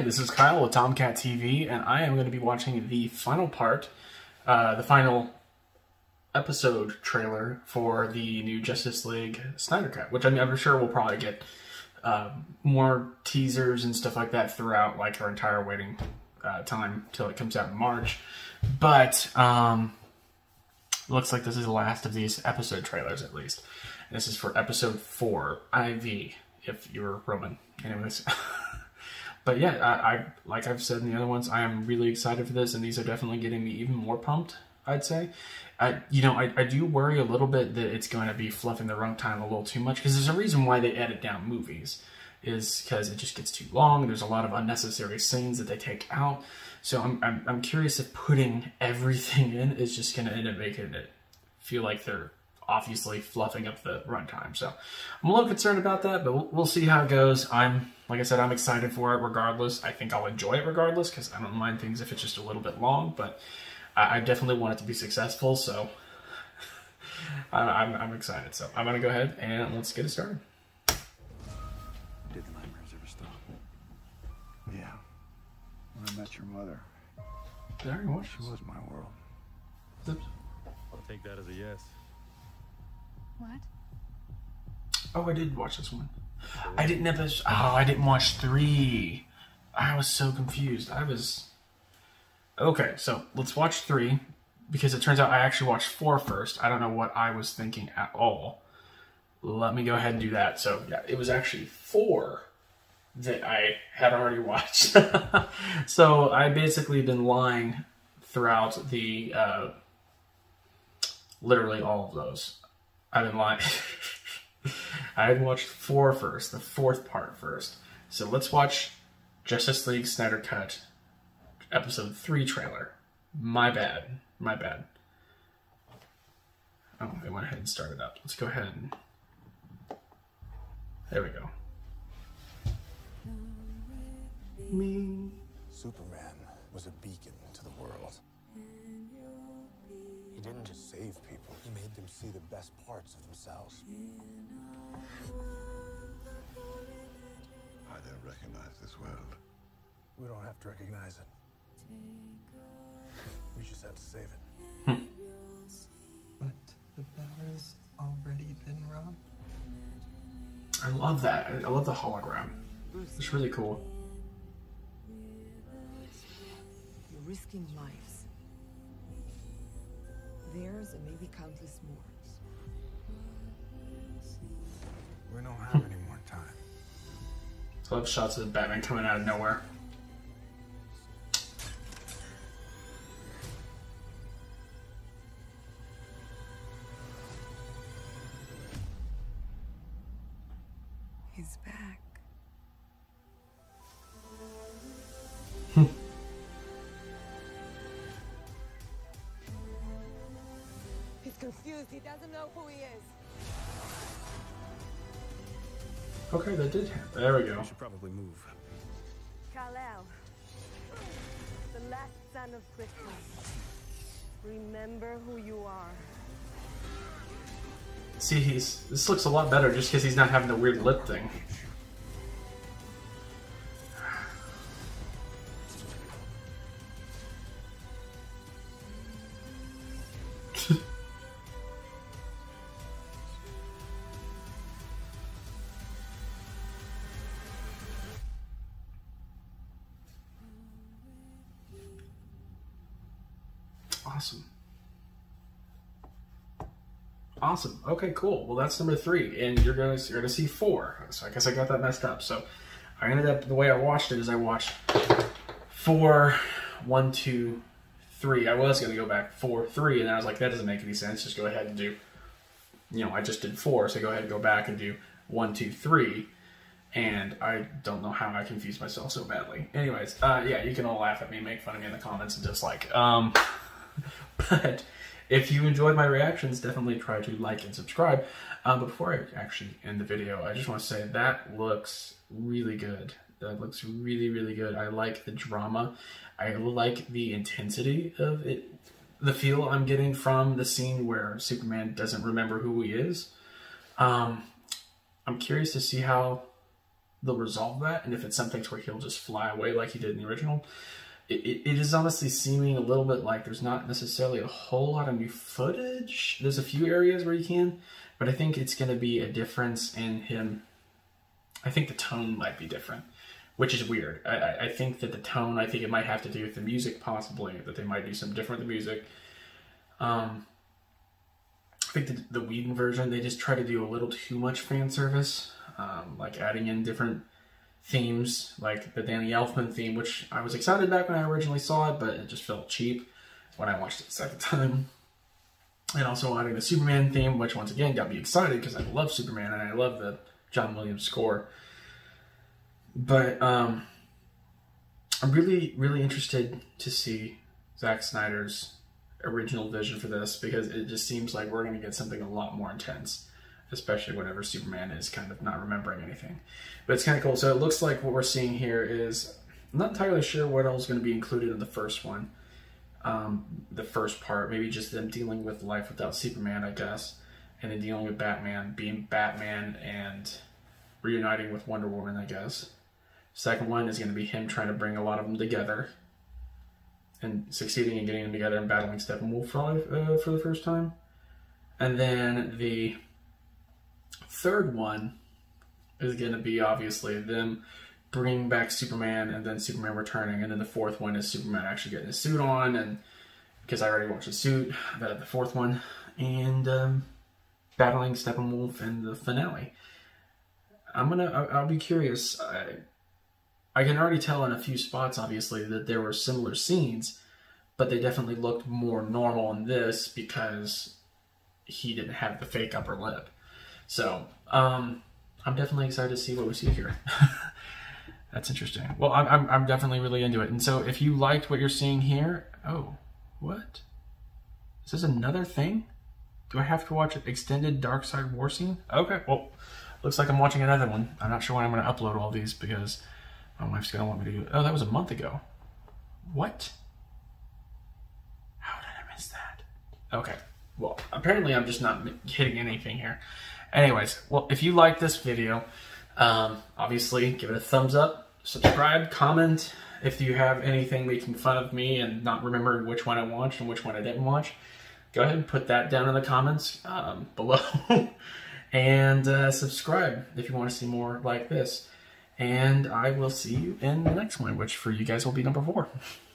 Hi, this is Kyle with Tomcat TV, and I am going to be watching the final part, uh, the final episode trailer for the new Justice League Snyder Cut, which I mean, I'm sure we'll probably get uh, more teasers and stuff like that throughout like our entire waiting uh, time till it comes out in March. But um, looks like this is the last of these episode trailers, at least. And this is for episode four, IV, if you're Roman. Anyways. but yeah, I, I, like I've said in the other ones, I am really excited for this, and these are definitely getting me even more pumped. I'd say, I you know I, I do worry a little bit that it's going to be fluffing the runtime a little too much because there's a reason why they edit down movies is because it just gets too long. There's a lot of unnecessary scenes that they take out. So I'm I'm, I'm curious if putting everything in is just going to end up making it feel like they're obviously fluffing up the runtime. So I'm a little concerned about that, but we'll, we'll, see how it goes. I'm, like I said, I'm excited for it regardless. I think I'll enjoy it regardless because I don't mind things if it's just a little bit long, but I, I definitely want it to be successful. So I, I'm, I'm excited. So I'm going to go ahead and let's get it started. Did the nightmares ever stop? Yeah. When I met your mother. Did I already watch She was my world. I'll take that as a yes. What? Oh, I did watch this one. I didn't ever. Oh, I didn't watch three. I was so confused. I was. Okay, so let's watch three because it turns out I actually watched four first. I don't know what I was thinking at all. Let me go ahead and do that. So, yeah, it was actually four that I had already watched. so, I basically been lying throughout the. Uh, literally all of those. I've been lying. I had watched four first, the fourth part first. So let's watch Justice League Snyder Cut, episode three trailer. My bad. My bad. Oh, they went ahead and started up. Let's go ahead and. There we go. Me. Superman was a beacon to the world. He didn't just save people, he made them see the best parts of themselves. I don't recognize this world. We don't have to recognize it. We just have to save it. But the battle already been robbed. I love that. I love the hologram. It's really cool. You're risking lives. Theirs and maybe countless more. We don't have any more time. I love shots of the Batman coming out of nowhere. He's back. Confused. He doesn't know who he is. Okay, that did. There we go. We should probably move. Kal-El, the last son of Krypton. Remember who you are. See, he's this looks a lot better just because he's not having the weird lip thing. Awesome. Awesome. Okay, cool. Well, that's number three, and you're gonna you're gonna see four. So I guess I got that messed up. So I ended up the way I watched it is I watched four, one, two, three. I was gonna go back four, three, and I was like, that doesn't make any sense. Just go ahead and do. You know, I just did four, so go ahead and go back and do one, two, three. And I don't know how I confused myself so badly. Anyways, uh, yeah, you can all laugh at me, make fun of me in the comments, and dislike. Um, but if you enjoyed my reactions, definitely try to like and subscribe. Um, but before I actually end the video, I just want to say that looks really good. That looks really, really good. I like the drama. I like the intensity of it. The feel I'm getting from the scene where Superman doesn't remember who he is. Um, I'm curious to see how they'll resolve that, and if it's something where he'll just fly away like he did in the original, it, it, is honestly seeming a little bit like there's not necessarily a whole lot of new footage. There's a few areas where you can, but I think it's going to be a difference in him. I think the tone might be different, which is weird. I, I, think that the tone, I think it might have to do with the music, possibly, that they might do some different with the music. Um, I think the, the Whedon version, they just try to do a little too much fan service, um, like adding in different themes, like the Danny Elfman theme, which I was excited back when I originally saw it, but it just felt cheap when I watched it the second time. And also adding the Superman theme, which once again got me excited because I love Superman and I love the John Williams score. But um, I'm really, really interested to see Zack Snyder's original vision for this because it just seems like we're going to get something a lot more intense, especially whenever Superman is kind of not remembering anything. But it's kind of cool. So it looks like what we're seeing here is I'm not entirely sure what else is going to be included in the first one, um, the first part. Maybe just them dealing with life without Superman, I guess, and then dealing with Batman, being Batman, and reuniting with Wonder Woman, I guess. Second one is going to be him trying to bring a lot of them together and succeeding in getting them together and battling Steppenwolf for, uh, for the first time. And then the third one is going to be obviously them bringing back Superman and then Superman returning. And then the fourth one is Superman actually getting his suit on. And because I already watched the suit, the, the fourth one, and um, battling Steppenwolf in the finale. I'm gonna. I'll, I'll be curious. I, I can already tell in a few spots, obviously, that there were similar scenes, but they definitely looked more normal in this because he didn't have the fake upper lip. So, um, I'm definitely excited to see what we see here. That's interesting. Well, I'm, I'm, I'm definitely really into it. And so, if you liked what you're seeing here, oh, what? Is this another thing? Do I have to watch an extended Darkseid War scene? Okay, well, looks like I'm watching another one. I'm not sure when I'm going to upload all these because my wife's going to want me to do it. Oh, that was a month ago. What? How did I miss that? Okay, well, apparently I'm just not hitting anything here. Anyways, well, if you like this video, um, obviously give it a thumbs up, subscribe, comment. If you have anything making fun of me and not remembering which one I watched and which one I didn't watch, go ahead and put that down in the comments um, below. and uh, subscribe if you want to see more like this. And I will see you in the next one, which for you guys will be number four.